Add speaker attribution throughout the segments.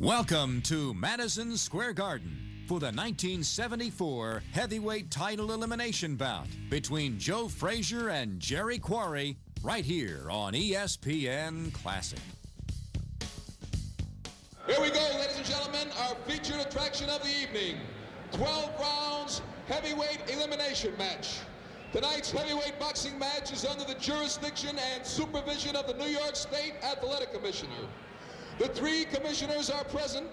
Speaker 1: Welcome to Madison Square Garden for the 1974 heavyweight title elimination bout between Joe Frazier and Jerry Quarry right here on ESPN Classic.
Speaker 2: Here we go, ladies and gentlemen, our featured attraction of the evening. 12 rounds heavyweight elimination match. Tonight's heavyweight boxing match is under the jurisdiction and supervision of the New York State Athletic Commissioner. The three commissioners are present.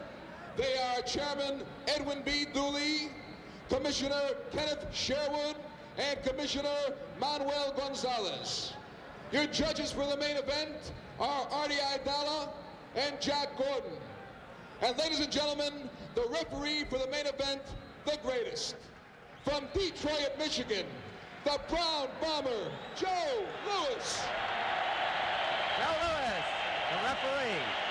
Speaker 2: They are Chairman Edwin B. Dooley, Commissioner Kenneth Sherwood, and Commissioner Manuel Gonzalez. Your judges for the main event are Artie Aidala and Jack Gordon. And ladies and gentlemen, the referee for the main event, the greatest. From Detroit, Michigan, the Brown Bomber, Joe Louis.
Speaker 3: Joe Louis, the referee.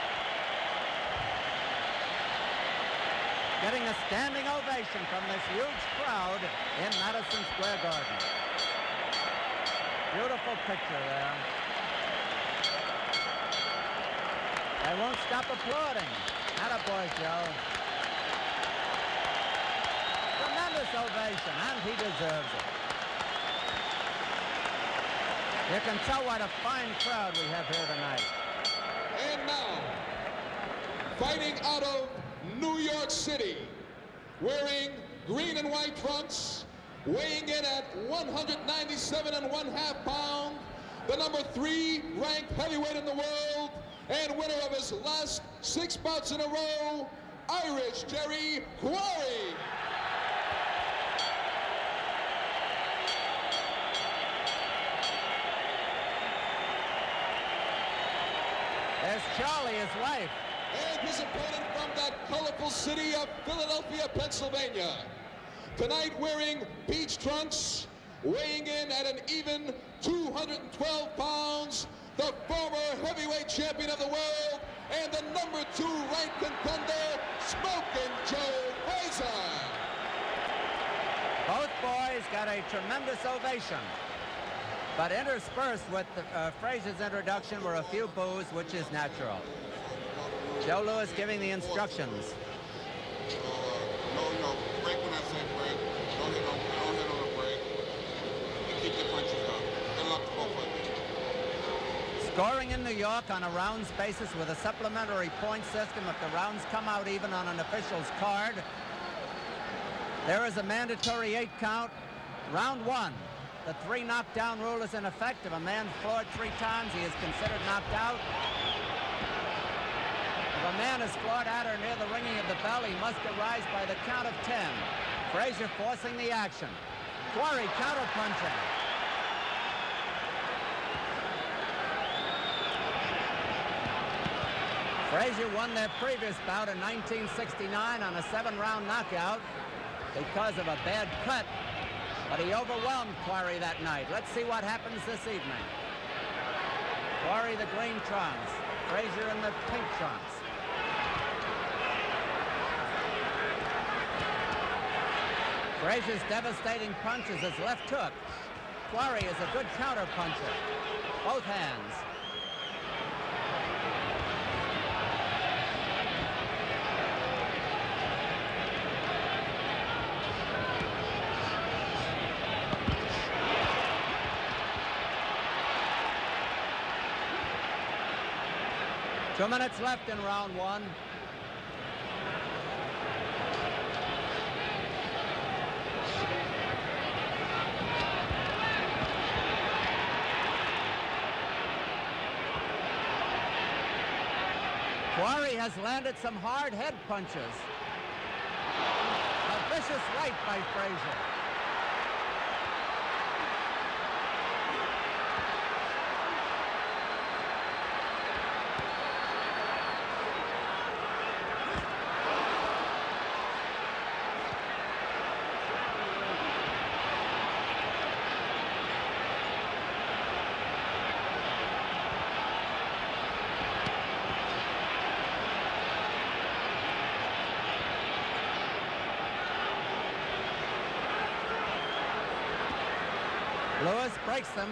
Speaker 3: Getting a standing ovation from this huge crowd in Madison Square Garden. Beautiful picture there. They won't stop applauding. Attaboy, Joe. Tremendous ovation, and he deserves it. You can tell what a fine crowd we have here tonight.
Speaker 2: And now, fighting out of New York City, wearing green and white trunks, weighing in at 197 and one half pound, the number three ranked heavyweight in the world, and winner of his last six bouts in a row, Irish Jerry Quarry.
Speaker 3: There's Charlie, his wife
Speaker 2: and his opponent from that colorful city of Philadelphia, Pennsylvania. Tonight wearing beach trunks, weighing in at an even 212 pounds, the former heavyweight champion of the world and the number two ranked contender, Smoking Joe Frazier.
Speaker 3: Both boys got a tremendous ovation. But interspersed with uh, Frazier's introduction were a few boos, which is natural. Joe Louis giving the instructions.
Speaker 4: no, no, break when I say break. Don't hit on, don't hit on the break. And keep the punches up. Good luck to both of you.
Speaker 3: Scoring in New York on a rounds basis with a supplementary point system if the rounds come out even on an official's card. There is a mandatory eight count. Round one. The three knockdown rule is in effect. If a man floored three times, he is considered knocked out. If a man is floored at or near the ringing of the bell, he must arise by the count of 10. Frazier forcing the action. Quarry counterpunching. Frazier won their previous bout in 1969 on a seven-round knockout because of a bad cut, but he overwhelmed Quarry that night. Let's see what happens this evening. Quarry the green trunks, Frazier in the pink trunks. Frazier's devastating punch is his left hook. Quarry is a good counter puncher. Both hands. Two minutes left in round one. Quarry has landed some hard head punches. A vicious right by Frazier. Louis breaks them.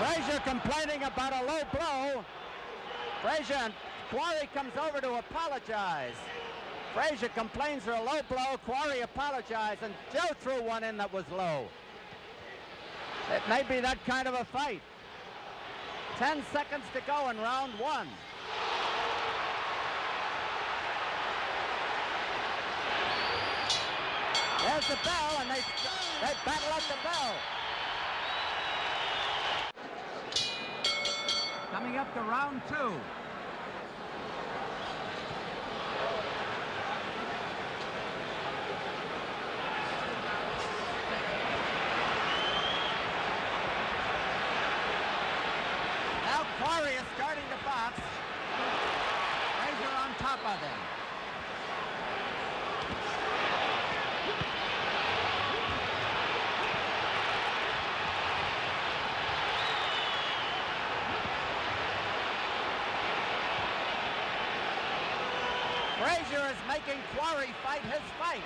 Speaker 3: Frazier complaining about a low blow. Frazier and Quarry comes over to apologize. Frazier complains for a low blow. Quarry apologized, and Joe threw one in that was low. It may be that kind of a fight. Ten seconds to go in round one. There's the bell, and they, they battle at the bell. Coming up to round two. Is starting to box. Frazier on top of him. Frazier is making Quarry fight his fight.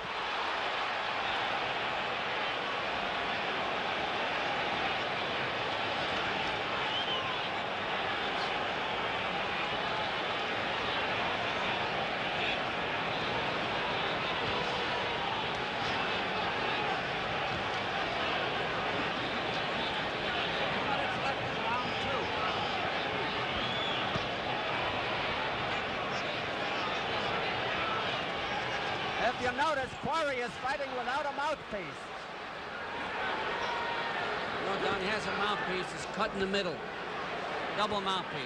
Speaker 3: Minutes left in round two. If notice, Quarry is fighting without a mouthpiece.
Speaker 5: No, Don, has a mouthpiece. It's cut in the middle. Double mouthpiece.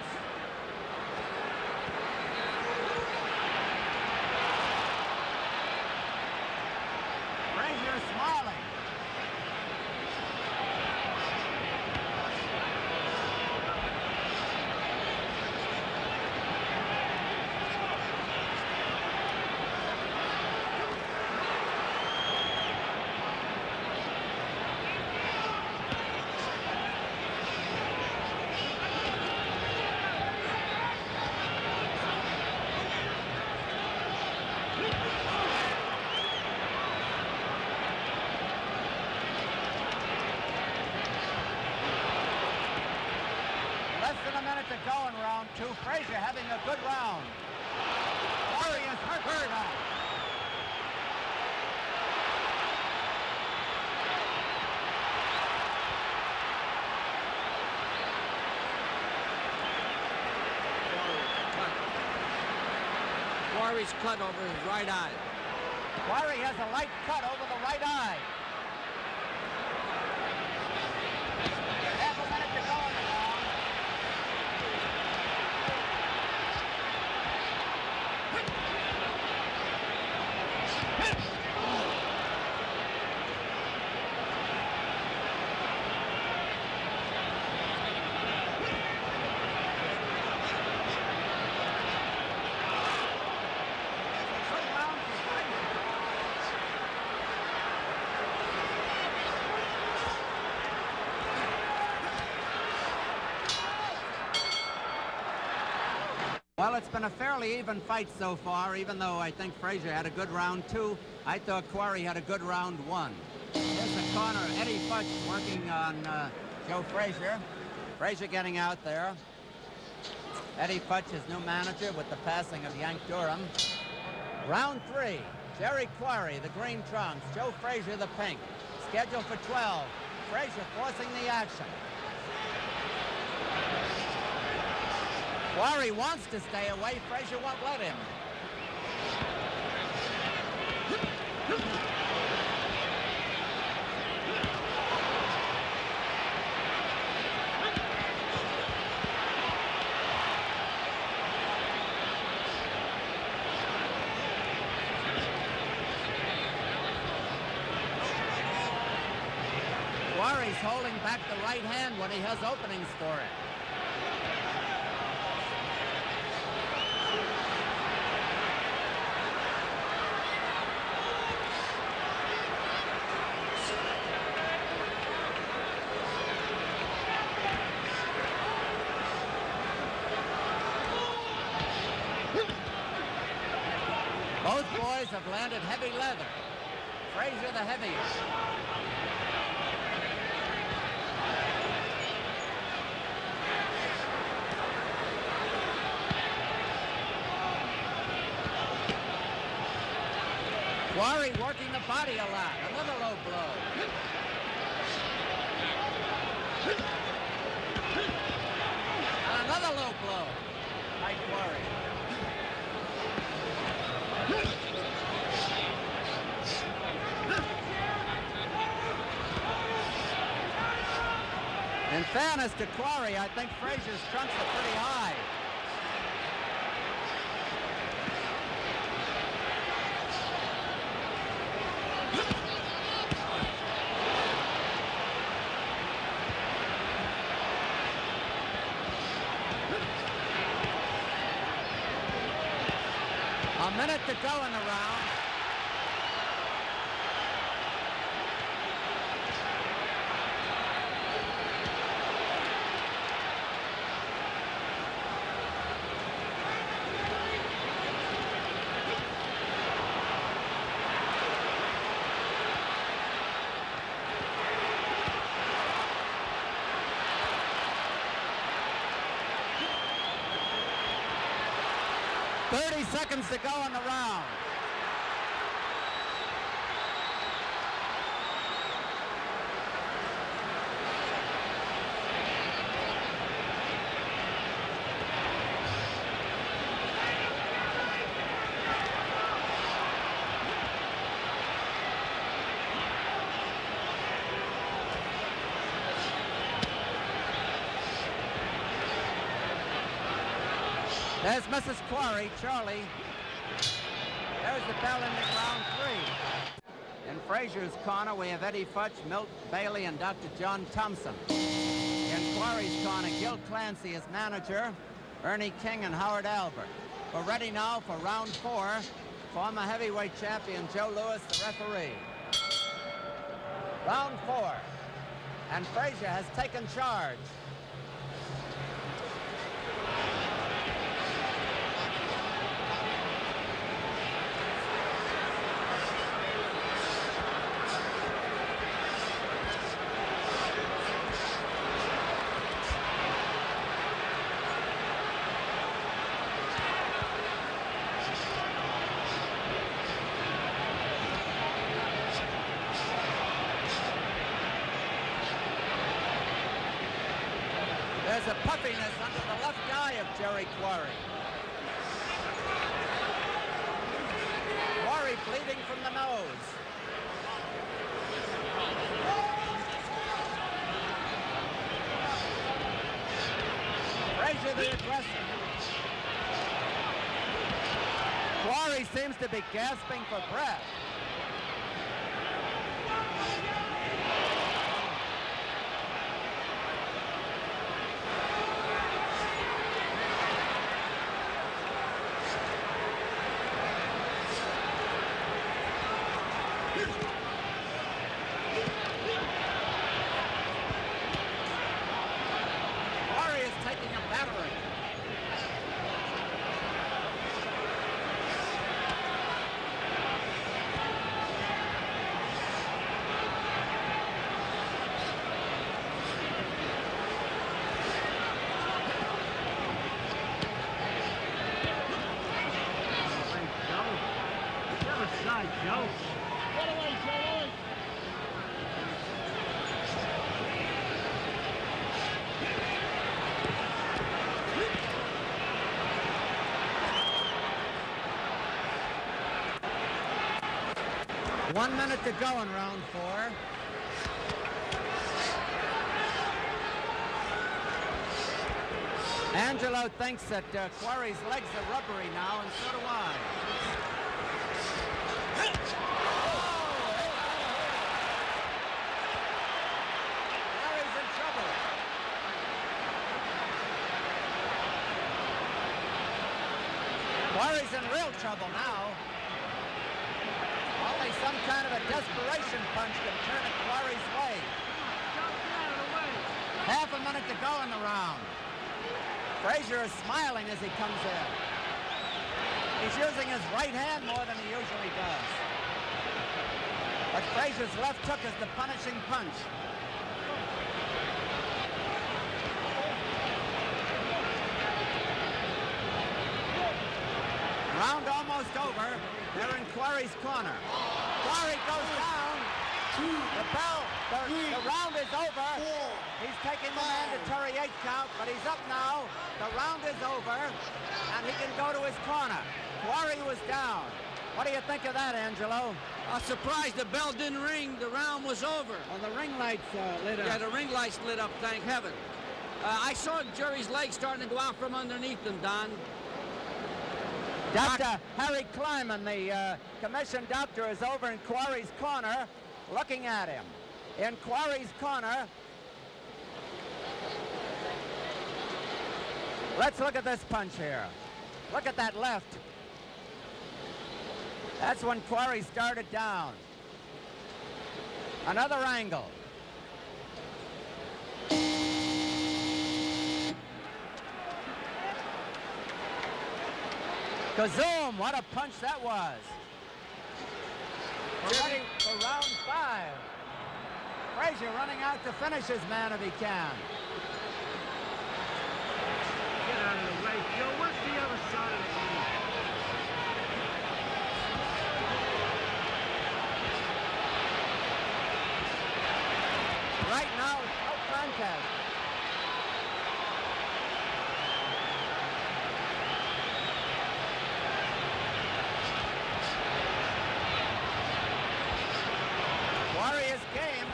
Speaker 3: Frazier smiling. Less than a minute to go in round two. Frazier having a good round. Quarry is hurt right now.
Speaker 5: Cut. Quarry's cut over his right eye.
Speaker 3: Quarry has a light cut over the right eye. Half a minute to go in the round. Good round for Frazier. Well, it's been a fairly even fight so far, even though I think Frazier had a good round two. I thought Quarry had a good round one. Here's the corner. Eddie Futch working on uh, Joe Frazier. Frazier getting out there. Eddie Futch is new manager with the passing of Yank Durham. Round three. Jerry Quarry, the green trunks. Joe Frazier, the pink. Scheduled for 12. Frazier forcing the action. Quarry wants to stay away. Frazier won't let him. Quarry's holding back the right hand when he has openings for it. pound of heavy leather. Frazier the heaviest. Quarry working the body a lot. Another low blow. Another low blow by Quarry. Fairness to Quarry, I think Frazier's trunks are pretty high. A minute to go in the round. Thirty seconds to go in the round. There's Mrs. Quarry, Charlie. There's the bell in the round three. In Frazier's corner, we have Eddie Futch, Milt Bailey, and Dr. John Thompson. In Quarry's corner, Gil Clancy is manager, Ernie King and Howard Albert. We're ready now for round four. Former heavyweight champion Joe Louis, the referee. Round four. And Frazier has taken charge. There's a puffiness under the left eye of Jerry Quarry. Quarry bleeding from the nose. Frazier the aggressor. Quarry seems to be gasping for breath. Quarry is taking a battering. One minute to go in round four. Angelo thinks that uh, Quarry's legs are rubbery now, and so do I. Quarry's in in real trouble now. Kind of a desperation punch can turn a Quarry's way. Half a minute to go in the round. Frazier is smiling as he comes in. He's using his right hand more than he usually does. But Frazier's left hook is the punishing punch. Round almost over. They're in Quarry's corner. Quarry goes down. The bell, the, the round is over. He's taking the mandatory eight count, but he's up now. The round is over, and he can go to his corner. Quarry was down. What do you think of that, Angelo?
Speaker 5: I'm surprised the bell didn't ring. The round was over.
Speaker 3: On the ring lights uh, lit up.
Speaker 5: Yeah, the ring lights lit up, thank heaven. Uh, I saw Jerry's legs starting to go out from underneath him, Don.
Speaker 3: Dr. Harry Kleiman, the uh, commission doctor, is over in Quarry's corner looking at him. In Quarry's corner, let's look at this punch here. Look at that left. That's when Quarry started down. Another angle. Kazoom! What a punch that was. We're ready for round five. Frazier running out to finish his man if he can.
Speaker 6: Get out of the way, Joe. What's the other side of the?
Speaker 3: Right now, it's no contest. Warriors game.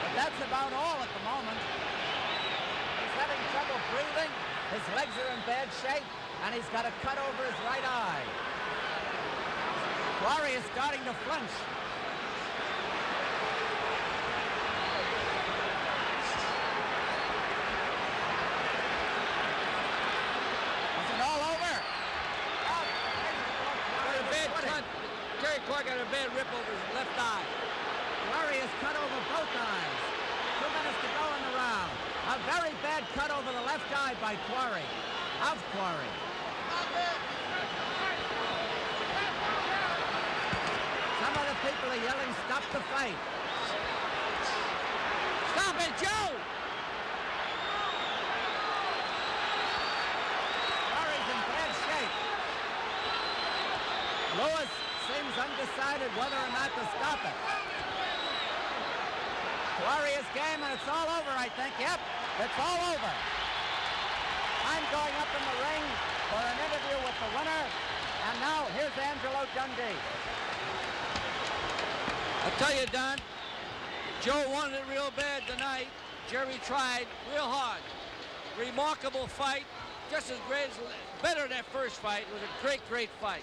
Speaker 3: But that's about all at the moment. He's having trouble breathing. His legs are in bad shape, and he's got a cut over his right eye. Quarry is starting to flinch. Is it all over?
Speaker 5: Got a bad cut. Jerry Clark got a bad rip over his left eye.
Speaker 3: Murray is cut over both eyes. Two minutes to go in the round. A very bad cut over the left eye by Quarry. Of Quarry. Some of the people are yelling, stop the fight.
Speaker 5: Stop it, Joe!
Speaker 3: Quarry's in bad shape. Louis seems undecided whether or not to stop it. Quarry is game and it's all over, I think. Yep, it's all over. I'm going up in the ring for an interview with the winner. And now here's Angelo Dundee.
Speaker 5: I tell you, Don, Joe wanted it real bad tonight. Jerry tried real hard. Remarkable fight, just as great as better than that first fight. It was a great, great fight.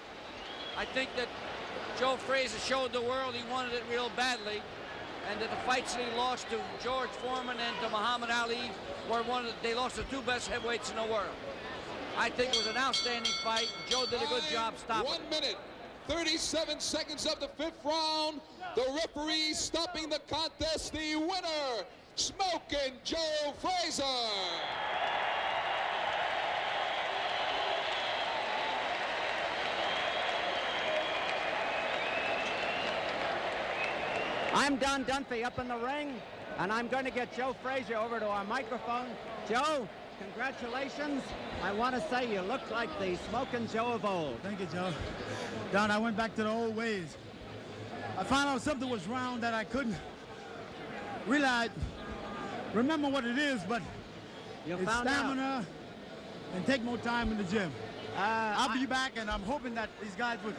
Speaker 5: I think that Joe Frazier showed the world he wanted it real badly, and that the fights that he lost to George Foreman and to Muhammad Ali were one of the, they lost the two best heavyweights in the world. I think it was an outstanding fight. Joe did a good job stopping.
Speaker 2: One
Speaker 5: it.
Speaker 2: minute, 37 seconds of the fifth round. The referee stopping the contest. The winner, Smoking Joe Frazier.
Speaker 3: I'm Don Dunphy up in the ring, and I'm going to get Joe Frazier over to our microphone. Joe, congratulations. I want to say you look like the smoking Joe of old.
Speaker 6: Thank you, Joe. Don, I went back to the old ways. I found out something was wrong that I couldn't really I remember what it is, but
Speaker 3: You
Speaker 6: it's
Speaker 3: found out.
Speaker 6: stamina and take more time in the gym.
Speaker 3: Uh,
Speaker 6: I'll
Speaker 3: I-
Speaker 6: be back, and I'm hoping that these guys would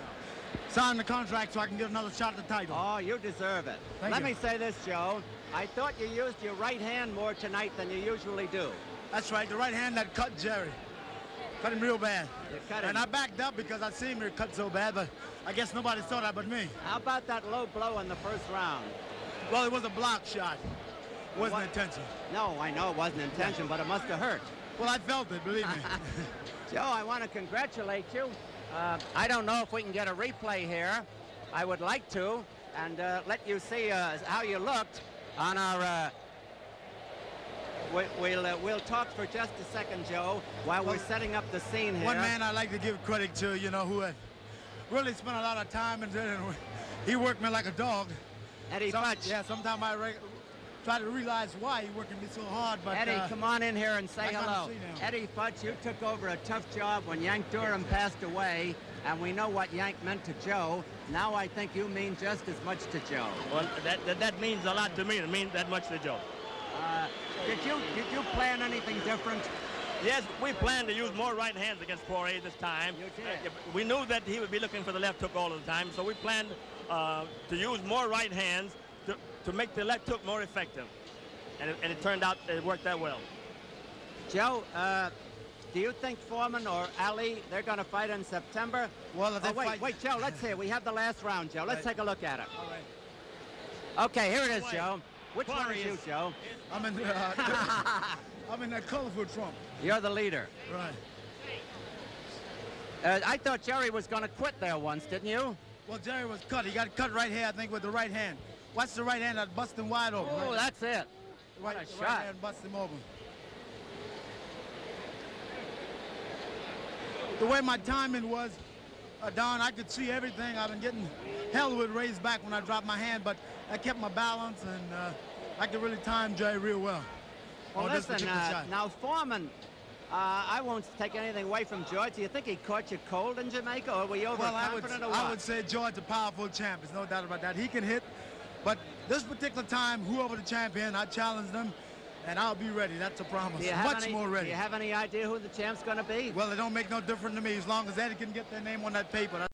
Speaker 6: sign the contract so I can get another shot at the title.
Speaker 3: Oh, you deserve it.
Speaker 6: Thank
Speaker 3: Let
Speaker 6: you.
Speaker 3: me say this, Joe. I thought you used your right hand more tonight than you usually do.
Speaker 6: That's right, the right hand that cut Jerry. Cut him real bad.
Speaker 3: Cut
Speaker 6: And. I backed up because I seen him cut so bad, but I guess nobody saw that but me.
Speaker 3: How about that low blow in the first round?
Speaker 6: Well, it was a block shot. It Wasn't
Speaker 3: What?
Speaker 6: intention.
Speaker 3: No, I know it wasn't intention, but it must have hurt.
Speaker 6: Well, I felt it, believe me.
Speaker 3: Joe, I want to congratulate you. Uh, I don't know if we can get a replay here. I would like to, and uh, let you see uh, how you looked on our. Uh, we, we'll uh, we'll talk for just a second, Joe, while we're setting up the scene here.
Speaker 6: One man I like to give credit to, you know, who had really spent a lot of time and, and he worked me like a dog.
Speaker 3: Eddie
Speaker 6: Some-
Speaker 3: Futch.
Speaker 6: Yeah, sometimes I try to realize why he working me so hard. But
Speaker 3: Eddie,
Speaker 6: uh,
Speaker 3: come on in here and say
Speaker 6: I
Speaker 3: hello. Eddie Futch, you took over a tough job when Yank Durham passed away, and we know what Yank meant to Joe. Now I think you mean just as much to Joe.
Speaker 7: Well, that, that, that means a lot to me. It means that much to Joe.
Speaker 3: Uh, did you did you plan anything different?
Speaker 7: Yes, we planned to use more right hands against Quarry this time.
Speaker 3: You did.
Speaker 7: Uh, we knew that he would be looking for the left hook all the time, so we planned uh, to use more right hands to, to make the left hook more effective. And it, and it turned out it worked that well.
Speaker 3: Joe, uh, do you think Foreman or Ali they're going to fight in September?
Speaker 6: Well,
Speaker 3: oh, wait,
Speaker 6: fight-
Speaker 3: wait, Joe. Let's see. We have the last round, Joe. Let's
Speaker 6: Right.
Speaker 3: take a look at it.
Speaker 6: all right.
Speaker 3: Okay, here it is, Joe. Which one is
Speaker 7: Poirier
Speaker 3: you,
Speaker 7: is-
Speaker 3: Joe?
Speaker 6: I'm in. Uh, I'm in that colorful trunk.
Speaker 3: You're the leader.
Speaker 6: Right.
Speaker 3: Uh, I thought Jerry was going to quit there once, didn't you?
Speaker 6: Well, Jerry was cut. He got cut right here, I think, with the right hand. Watch the right hand that bust him wide open.
Speaker 3: Oh,
Speaker 6: right,
Speaker 3: that's it.
Speaker 6: right,
Speaker 3: a shot.
Speaker 6: right hand bust him open. The way my timing was, uh, Don, I could see everything. I've been getting hell with raised back when I dropped my hand, but I kept my balance and uh, I could really time Jay real well.
Speaker 3: Well,
Speaker 6: this
Speaker 3: listen, uh, now Foreman, uh, I won't take anything away from George. Do you think he caught you cold in Jamaica, or were you
Speaker 6: Well, I would,
Speaker 3: overconfident
Speaker 6: I would say George a powerful champ. There's no doubt about that. He can hit, but this particular time, whoever the champion, I challenge them, and I'll be ready. That's a promise.
Speaker 3: do you have
Speaker 6: Much
Speaker 3: any,
Speaker 6: more ready.
Speaker 3: Do you have any idea who the champ's going to be?
Speaker 6: Well, it don't make no difference to me as long as Eddie can get their name on that paper.